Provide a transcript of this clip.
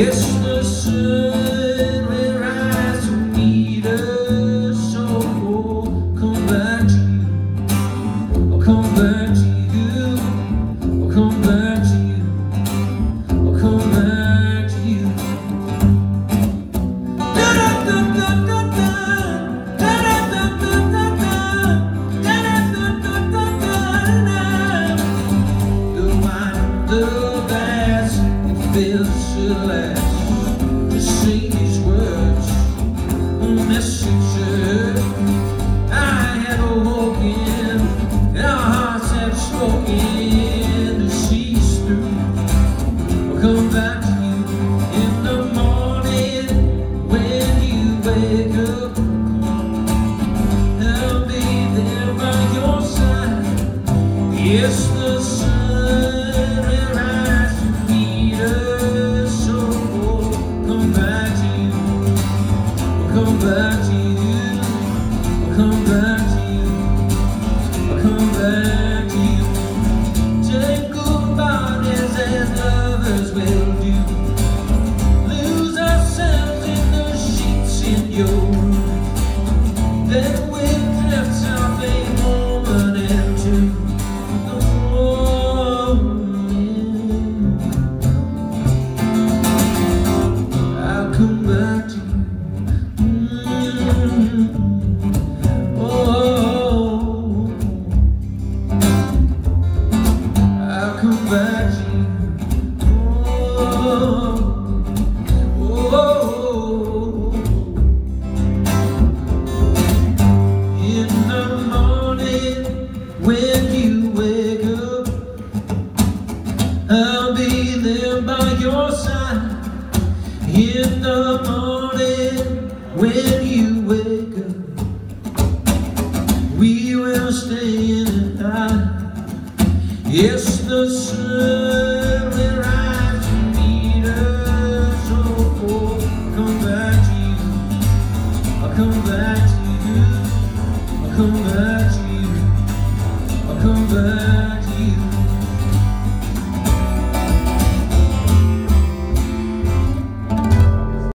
It's the sun so come back to come back to you. It feels to these words, a messenger. I have awoken, and our hearts have spoken to us through. I'll come back to you in the morning when you wake up. I'll be there by your side. Yes, come back to you. I'll come back to you. I'll come back when you wake up, I'll be there by your side. In the morning when you wake up. We will stay in the night. Yes, the sun will rise to meet us. Oh, oh, come back to you. I'll come back to you. I'll come back to you. I'll